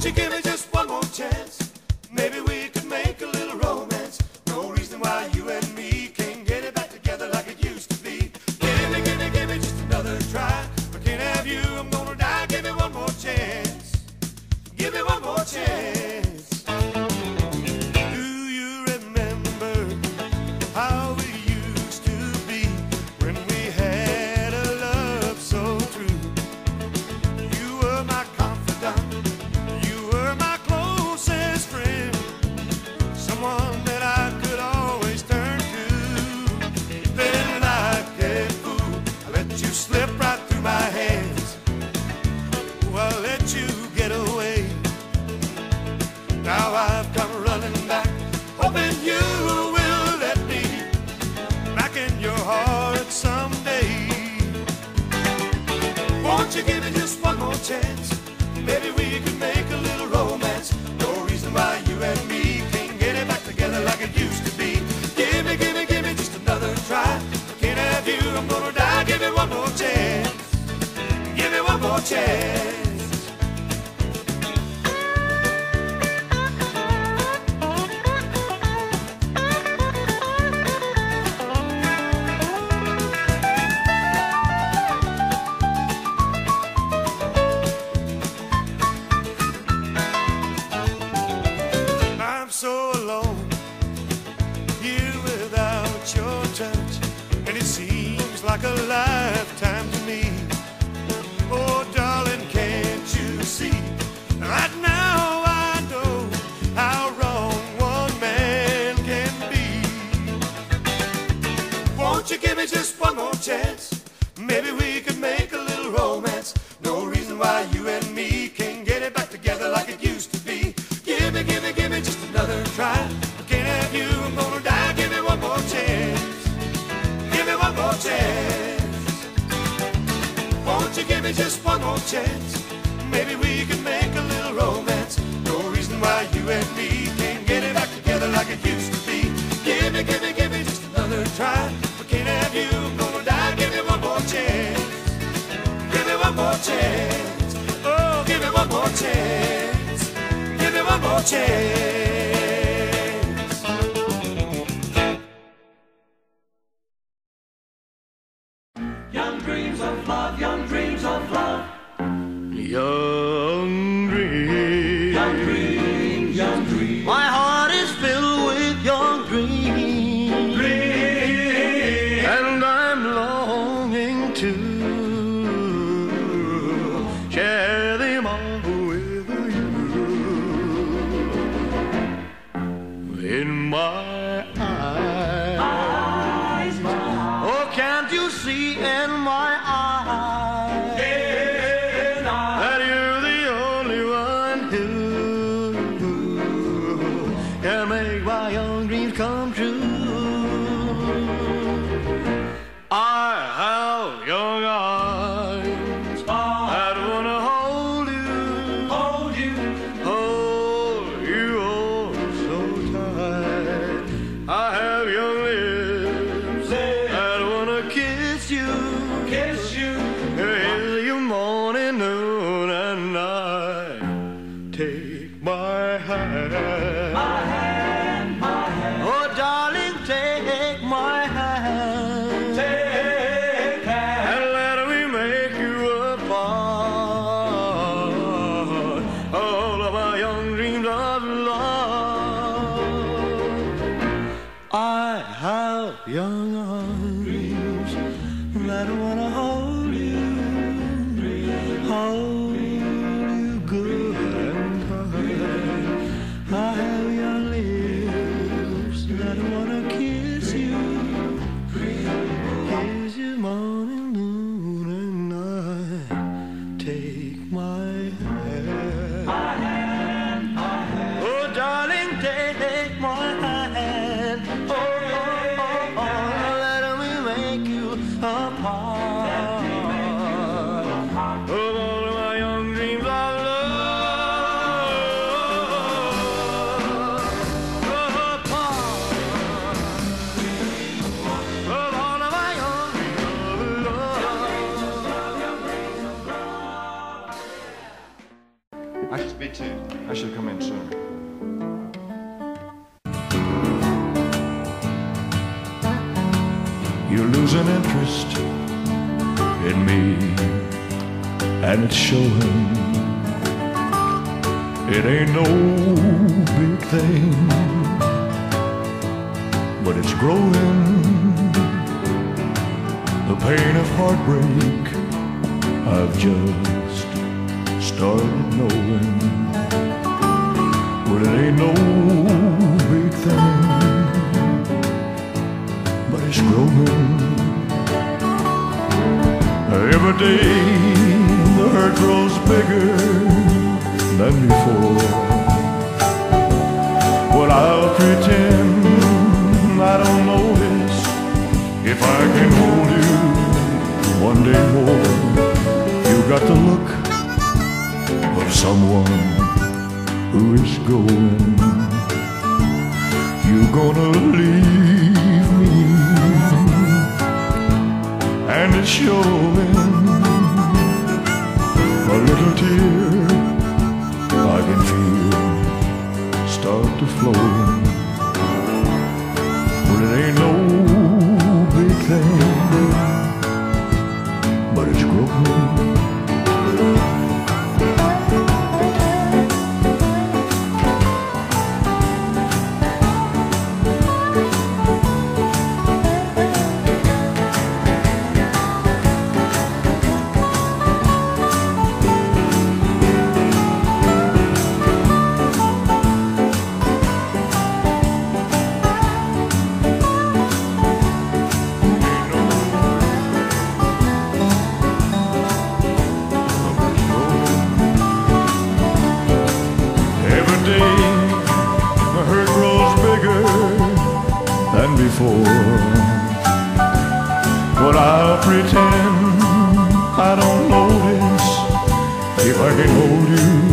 chiquibilla. you're given just one more chance, maybe we could make a little romance. No reason why you and me can't get it back together like it used to be. Give me, give me, give me just another try. I can't have you, I'm gonna die. Give me one more chance. Give me one more chance. maybe just one more chance. Maybe we can make a little romance. No reason why you and me can't get it back together like it used to be. Give me, give me, give me just another try. We can't have you, I'm gonna die. Give me one more chance. Give me one more chance. Oh, give me one more chance. Give me one more chance. see in my young dreams that when I I, me too. I should come in soon. You're losing interest in me, and it's showing. It ain't no big thing, but it's growing. The pain of heartbreak I've just started knowing. Well, it ain't no big thing, but it's growing. Every day the hurt grows bigger than before. Well, I'll pretend I don't notice if I can hold you one day more. Someone who is going. You're gonna leave me, and it's showing. A little tear I can feel start to flow. Well, it ain't no big thing, but it's growing. Before. But I'll pretend I don't notice if I can hold you